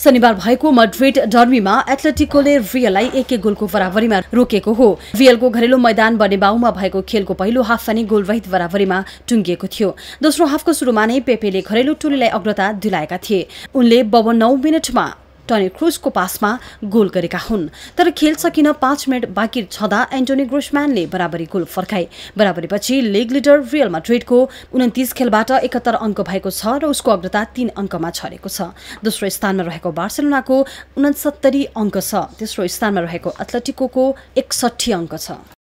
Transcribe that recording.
शनिबार भएको मड्रिड डर्मीमा एथलेटिकोले रियललाई एक एक गोलको बराबरीमा रोकेको हो। रियलको घरेलु मैदान बनेबाउमा भएको खेलको पहिलो हाफ पनि गोलरहित बराबरीमा टुङ्गिएको थियो। दोस्रो हाफको सुरुमा नै पेपेले घरेलु टोलीलाई अग्रता दिलाएका थिए। उनले बब नौ मिनटमा टनी क्रुजको पासमा गोल गरेका हुन्। तर खेल सकिन पाँच मिनट बाँकी छँदा एन्टोनी ग्रुसम्यानले बराबरी गोल फर्काए। बराबरीपछि लिग लिडर रियल माड्रिडको उन्तिस खेलबाट एकहत्तर अङ्क भएको छ र उसको अग्रता तीन अङ्कमा छरेको छ। दोस्रो स्थानमा रहेको बार्सेलोनाको उनसत्तरी अङ्क छ। तेस्रो स्थानमा रहेको एथलेटिको एकसठी अङ्क छ।